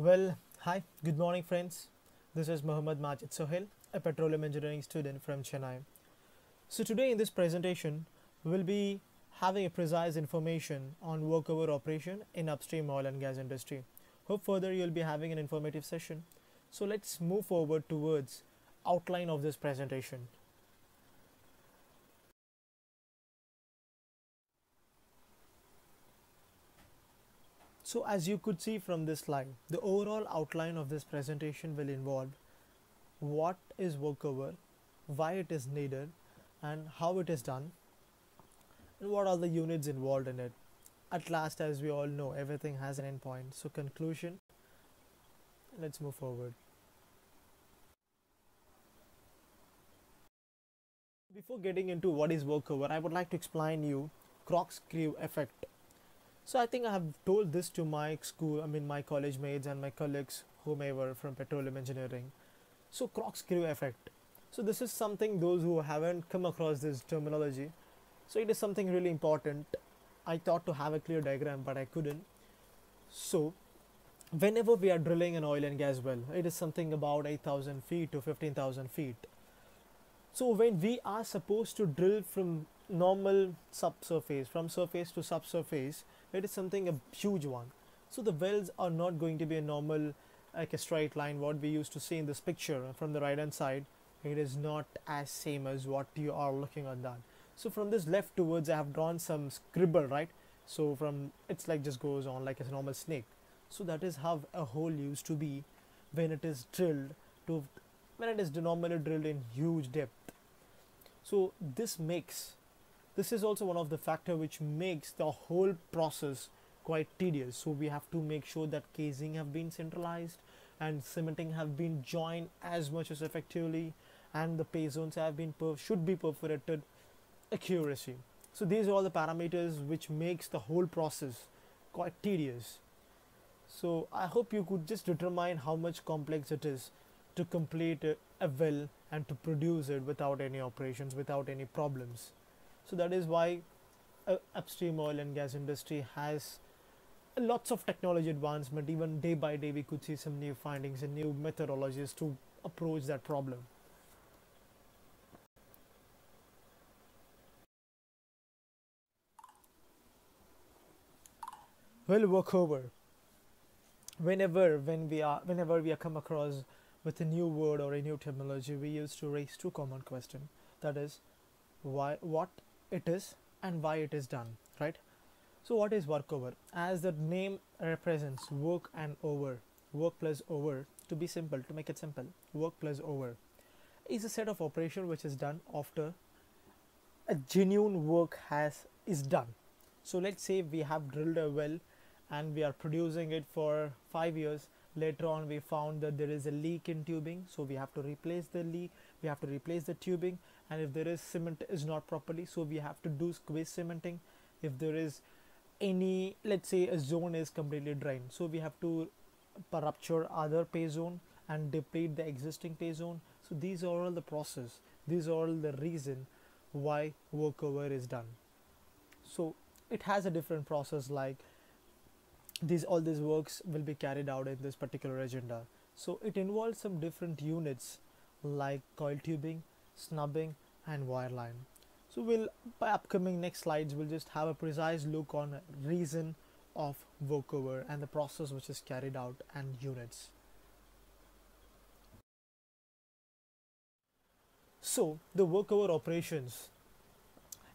Well, hi, good morning, friends. This is Muhammad Maajith Sohail, a petroleum engineering student from Chennai. So, today in this presentation, we'll be having a precise information on workover operation in upstream oil and gas industry. Hope further you'll be having an informative session. So, let's move forward towards outline of this presentation. So as you could see from this slide, the overall outline of this presentation will involve what is workover, why it is needed, and how it is done, and what are the units involved in it. At last, as we all know, everything has an endpoint. So conclusion, let's move forward. Before getting into what is workover, I would like to explain you corkscrew effect so I think I have told this to my school, I mean my college mates and my colleagues, whomever from petroleum engineering. So corkscrew effect. So this is something those who haven't come across this terminology. So it is something really important. I thought to have a clear diagram, but I couldn't. So whenever we are drilling an oil and gas well, it is something about 8,000 feet to 15,000 feet. So when we are supposed to drill from normal subsurface, from surface to subsurface, it is something a huge one. So the wells are not going to be a normal like a straight line what we used to see in this picture. From the right hand side it is not as same as what you are looking at that. So from this left towards i have drawn some scribble right? So from it's like just goes on like a normal snake. So that is how a hole used to be when it is drilled to when it is normally drilled in huge depth. So this makes this is also one of the factor which makes the whole process quite tedious. So we have to make sure that casing have been centralized and cementing have been joined as much as effectively and the pay zones have been should be perforated accuracy. So these are all the parameters which makes the whole process quite tedious. So i hope you could just determine how much complex it is to complete a well and to produce it without any operations without any problems so that is why uh, upstream oil and gas industry has lots of technology advancement. Even day by day we could see some new findings and new methodologies to approach that problem. Well workover. Whenever when we are whenever we are come across with a new word or a new terminology we used to raise two common questions that is why what it is and why it is done right? So what is workover? As the name represents work and over work plus over to be simple to make it simple work plus over is a set of operation which is done after a genuine work has is done. So let's say we have drilled a well and we are producing it for 5 years. Later on we found that there is a leak in tubing so we have to replace the leak we have to replace the tubing and if there is cement is not properly so we have to do squeeze cementing. If there is any let's say a zone is completely drained so we have to rupture other pay zone and deplete the existing pay zone. So these are all the process these are all the reason why workover is done. So it has a different process like these all these works will be carried out in this particular agenda. So it involves some different units like coil tubing snubbing and wireline. So we'll by upcoming next slides we'll just have a precise look on reason of workover and the process which is carried out and units. So the workover operations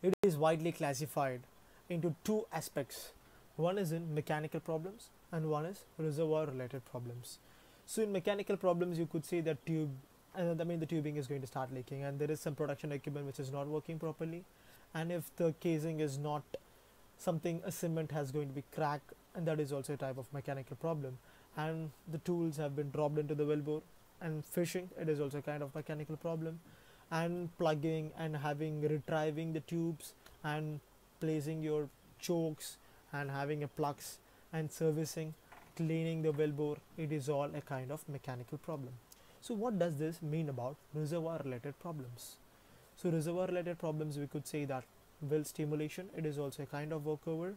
it is widely classified into two aspects. One is in mechanical problems and one is reservoir related problems. So in mechanical problems you could say that tube and I mean the tubing is going to start leaking and there is some production equipment which is not working properly. And if the casing is not something a cement has going to be cracked and that is also a type of mechanical problem. And the tools have been dropped into the wellbore and fishing it is also a kind of mechanical problem. And plugging and having retrieving the tubes and placing your chokes and having a plugs and servicing cleaning the wellbore it is all a kind of mechanical problem so what does this mean about reservoir related problems? So reservoir related problems we could say that well stimulation it is also a kind of workover.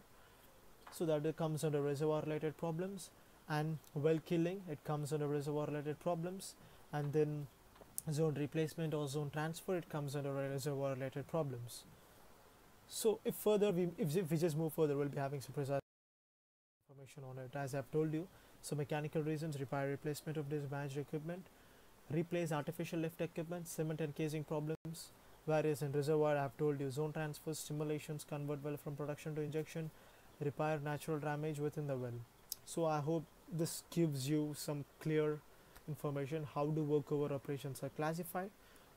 So that it comes under reservoir related problems and well killing it comes under reservoir related problems. And then zone replacement or zone transfer it comes under reservoir related problems. So if further we if, if we just move further we'll be having some precise information on it. As i've told you so mechanical reasons repair replacement of damaged equipment replace artificial lift equipment cement and casing problems whereas in reservoir. I've told you zone transfers stimulations convert well from production to injection repair natural damage within the well. So i hope this gives you some clear information how do workover operations are classified.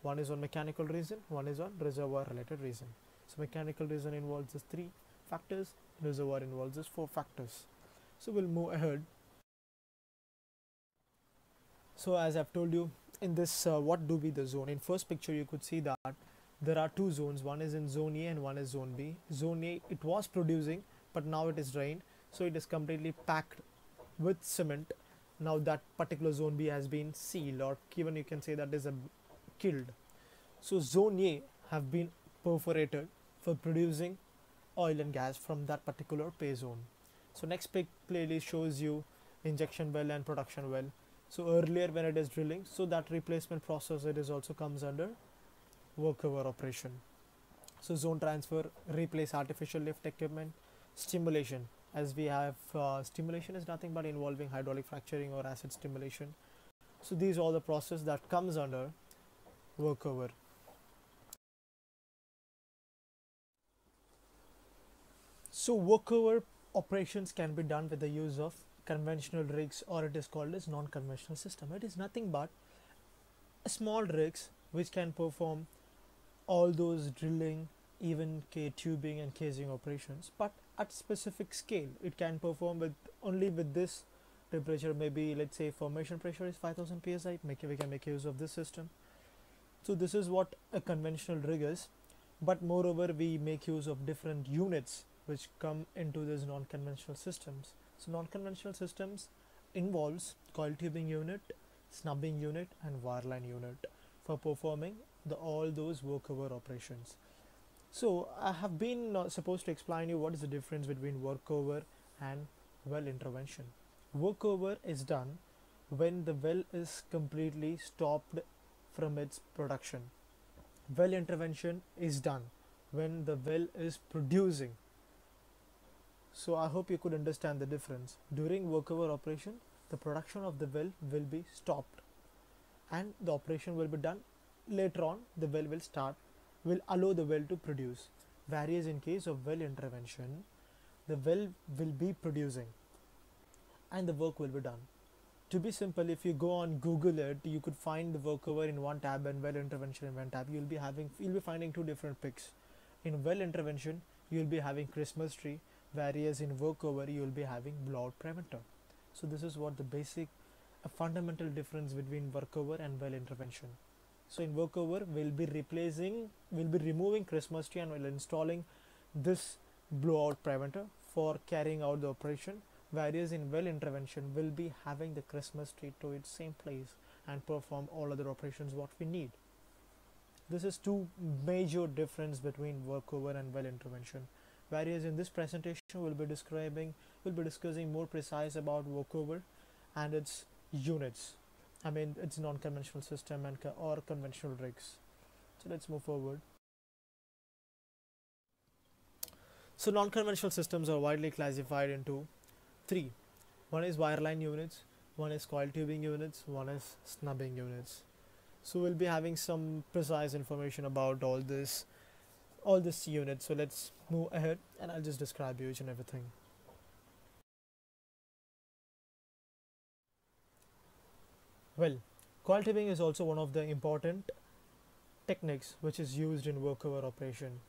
One is on mechanical reason one is on reservoir related reason. So mechanical reason involves just three factors reservoir involves just four factors. So we'll move ahead so as i've told you in this uh, what do be the zone? In first picture you could see that there are two zones. One is in zone a and one is zone b. Zone a it was producing but now it is drained. So it is completely packed with cement. Now that particular zone b has been sealed or even you can say that is a killed. So zone a have been perforated for producing oil and gas from that particular pay zone. So next pic clearly shows you injection well and production well so earlier when it is drilling so that replacement process it is also comes under workover operation. So zone transfer replace artificial lift equipment stimulation. As we have uh, stimulation is nothing but involving hydraulic fracturing or acid stimulation. So these are all the process that comes under workover. So workover operations can be done with the use of conventional rigs or it is called as non-conventional system. It is nothing but small rigs which can perform all those drilling even K tubing and casing operations but at specific scale. It can perform with only with this temperature. Maybe let's say formation pressure is 5000 psi make we can make use of this system. So this is what a conventional rig is. But moreover we make use of different units which come into these non-conventional systems so non-conventional systems involves coil tubing unit snubbing unit and wireline unit for performing the all those workover operations so I have been uh, supposed to explain you what is the difference between workover and well intervention. Workover is done when the well is completely stopped from its production. Well intervention is done when the well is producing. So I hope you could understand the difference. During workover operation, the production of the well will be stopped and the operation will be done later on the well will start will allow the well to produce. Whereas in case of well intervention, the well will be producing and the work will be done. To be simple, if you go on Google it, you could find the workover in one tab and well intervention in one tab. You'll be having you'll be finding two different pics. In well intervention, you'll be having Christmas tree, whereas in workover you'll be having blowout preventer. So this is what the basic a fundamental difference between workover and well intervention. So in workover, we'll be replacing, we'll be removing Christmas tree and we'll installing this blowout preventer for carrying out the operation. Whereas in well intervention, we'll be having the Christmas tree to its same place and perform all other operations what we need. This is two major difference between workover and well intervention. Whereas in this presentation, we'll be describing, we'll be discussing more precise about workover and its units I mean it's non-conventional system and co- or conventional rigs. So let's move forward. So non-conventional systems are widely classified into three. One is wireline units, one is coil tubing units, one is snubbing units. So we'll be having some precise information about all this all this unit. So let's move ahead and I'll just describe you each and everything. Well, coil tubing is also one of the important techniques which is used in workover operation.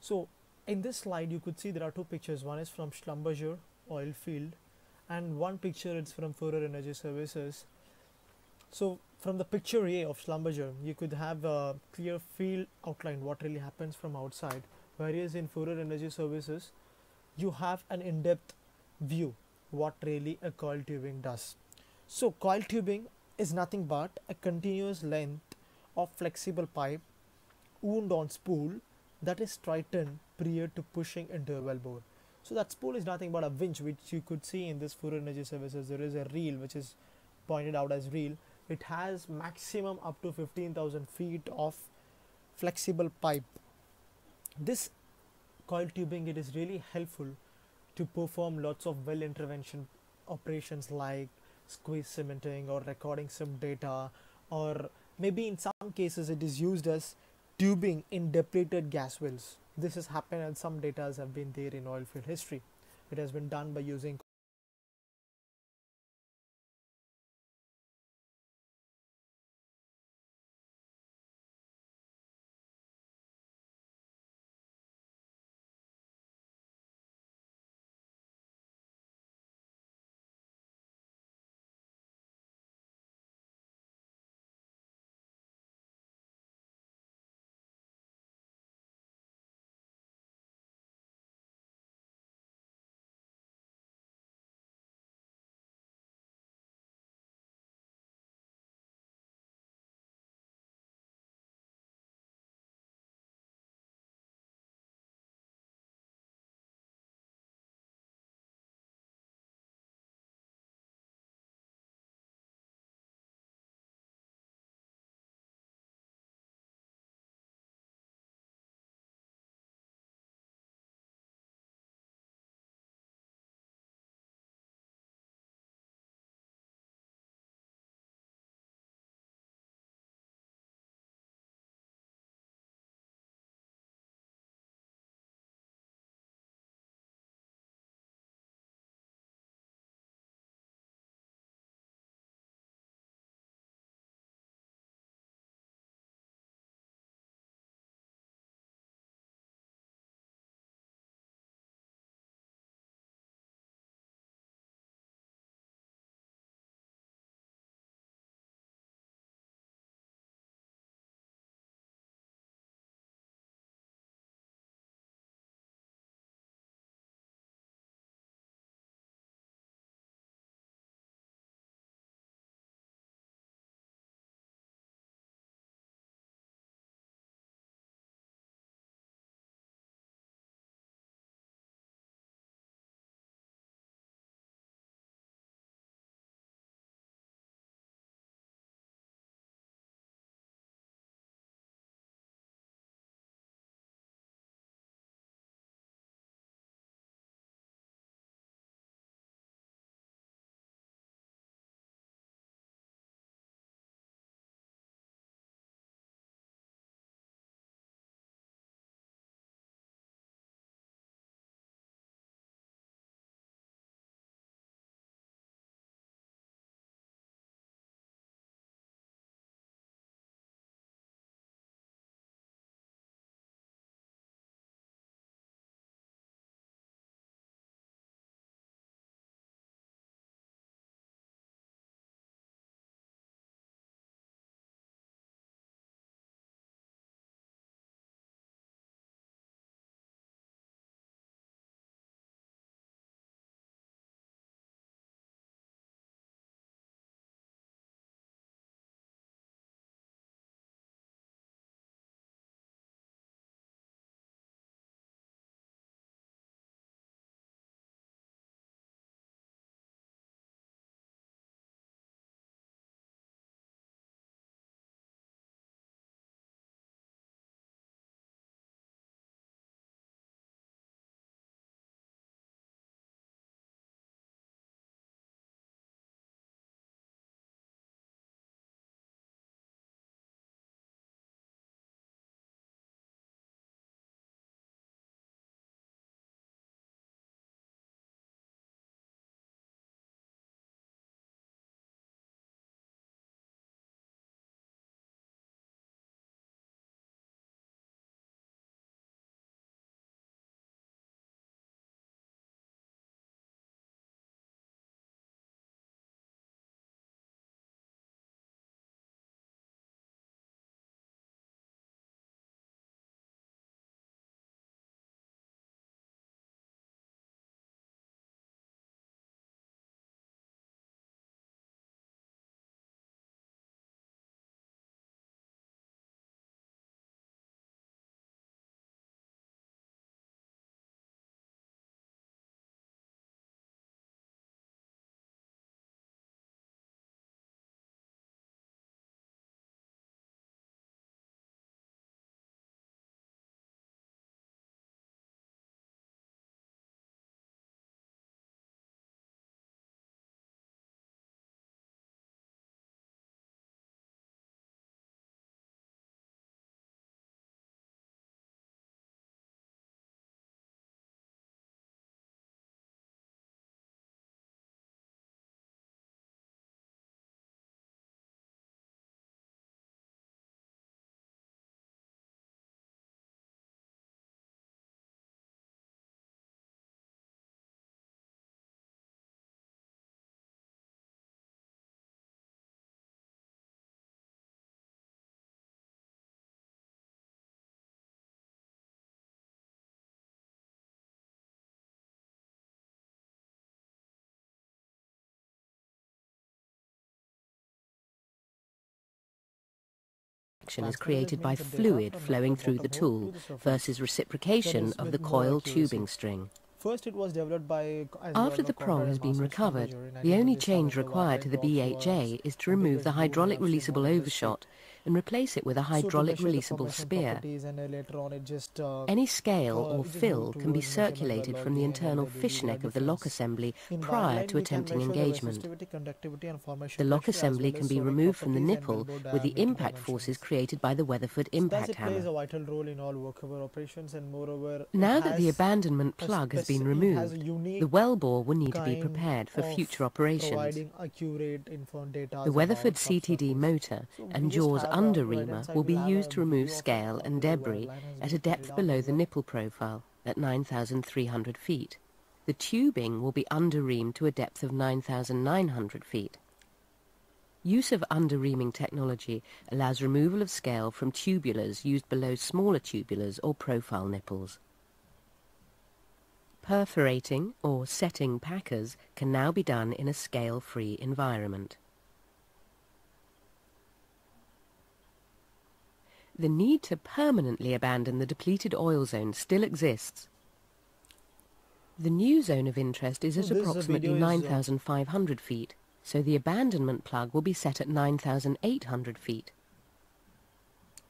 So in this slide you could see there are two pictures. One is from Schlumberger oil field and one picture is from Furor Energy Services. So from the picture A of Schlumberger you could have a clear field outline what really happens from outside whereas in Furor Energy Services you have an in-depth view what really a coil tubing does. So coil tubing is nothing but a continuous length of flexible pipe wound on spool that is tightened prior to pushing into a wellbore. So that spool is nothing but a winch, which you could see in this Fluor Energy Services. There is a reel which is pointed out as reel. It has maximum up to 15,000 feet of flexible pipe. This coil tubing it is really helpful to perform lots of well intervention operations like squeeze cementing or recording some data or maybe in some cases it is used as tubing in depleted gas wells. This has happened and some data have been there in oil field history. It has been done by using is created by means the data fluid flowing through the tool hole to the surface. versus reciprocation of the coil tubing string. First, it was developed by as you all After the prong has been recovered, the only change required to the BHA is to remove the hydraulic releasable overshot and replace it with a hydraulic releasable spear. uh, later on it just, uh, Any scale uh, or fill can be towards measurement by circulated from the internal fishneck of the lock assembly prior to attempting engagement. resistivity, conductivity, and formation The lock assembly can be removed from the nipple with the impact forces created by the Weatherford impact it plays a hammer. vital role in all workover operations and moreover Now that the abandonment plug has been speci- it has a removed, the well bore will need to be prepared for future operations. providing accurate info data The Weatherford CTD motor and jaws under reamer will be used to remove scale and debris at a depth below the nipple profile at 9,300 feet. The tubing will be under reamed to a depth of 9,900 feet. Use of under reaming technology allows removal of scale from tubulars used below smaller tubulars or profile nipples. Perforating or setting packers can now be done in a scale-free environment. The need to permanently abandon the depleted oil zone still exists. The new zone of interest is at approximately video uh, 9,500 feet, so the abandonment plug will be set at 9,800 feet.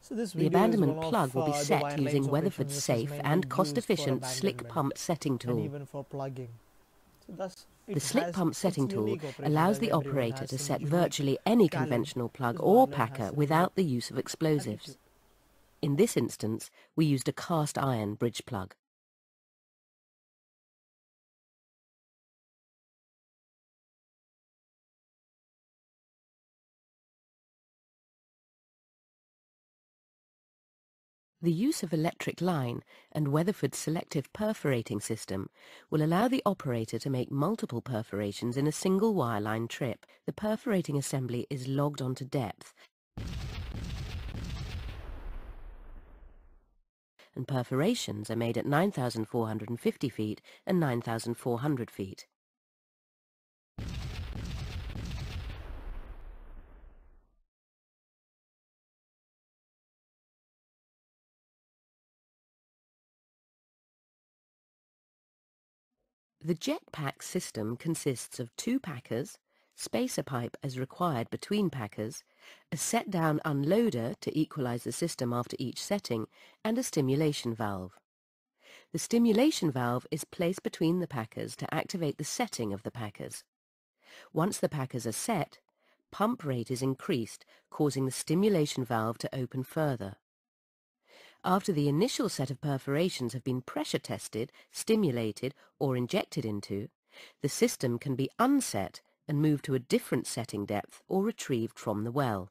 So this The abandonment of, plug will be uh, set using Weatherford's safe and cost-efficient slick pump setting and tool. even for plugging. So The slick pump setting tool allows the operator to set virtually any conventional plug or packer without the use of explosives. In this instance, we used a cast iron bridge plug. The use of electric line and Weatherford's selective perforating system will allow the operator to make multiple perforations in a single wireline trip. The perforating assembly is logged onto depth and perforations are made at 9,450 feet and 9,400 feet. The jetpack system consists of two packers, spacer pipe as required between packers, a set-down unloader to equalize the system after each setting, and a stimulation valve. The stimulation valve is placed between the packers to activate the setting of the packers. Once the packers are set, pump rate is increased, causing the stimulation valve to open further. After the initial set of perforations have been pressure tested, stimulated or injected into, the system can be unset and moved to a different setting depth or retrieved from the well.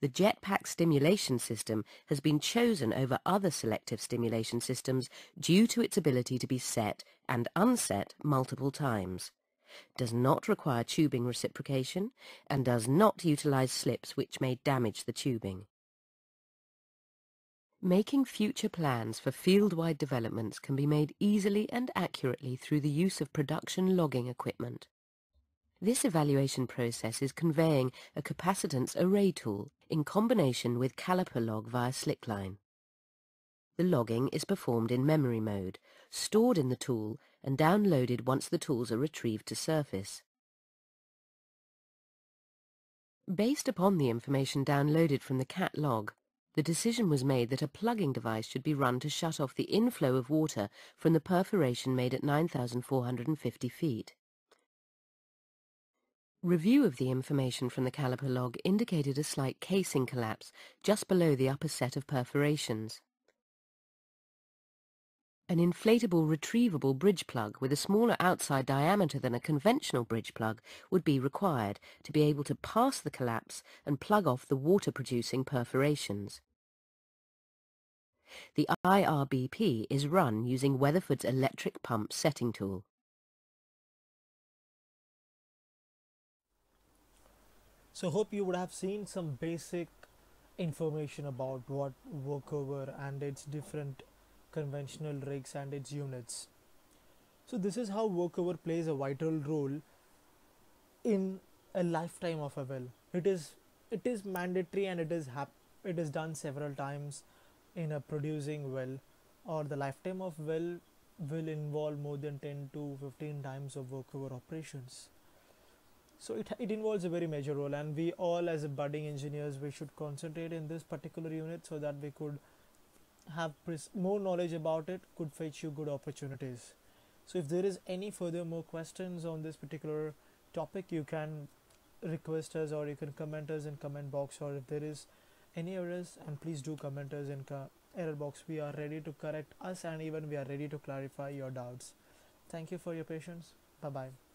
The jetpack stimulation system has been chosen over other selective stimulation systems due to its ability to be set and unset multiple times, does not require tubing reciprocation, and does not utilize slips which may damage the tubing. Making future plans for field-wide developments can be made easily and accurately through the use of production logging equipment. This evaluation process is conveying a capacitance array tool in combination with caliper log via slickline. The logging is performed in memory mode, stored in the tool and downloaded once the tools are retrieved to surface. Based upon the information downloaded from the CAT log, the decision was made that a plugging device should be run to shut off the inflow of water from the perforation made at 9,450 feet. Review of the information from the caliper log indicated a slight casing collapse just below the upper set of perforations. An inflatable retrievable bridge plug with a smaller outside diameter than a conventional bridge plug would be required to be able to pass the collapse and plug off the water-producing perforations. The IRBP is run using Weatherford's electric pump setting tool. So hope you would have seen some basic information about what workover and its different conventional rigs and its units. So this is how workover plays a vital role in a lifetime of a well. It is it is mandatory and it is hap- it is done several times in a producing well or the lifetime of well will involve more than 10 to 15 times of workover operations so it, it involves a very major role and we all as budding engineers we should concentrate in this particular unit so that we could have more knowledge about it could fetch you good opportunities. So if there is any further more questions on this particular topic you can request us or you can comment us in comment box or if there is any errors and please do comment us in error box. We are ready to correct us and even we are ready to clarify your doubts. Thank you for your patience. Bye bye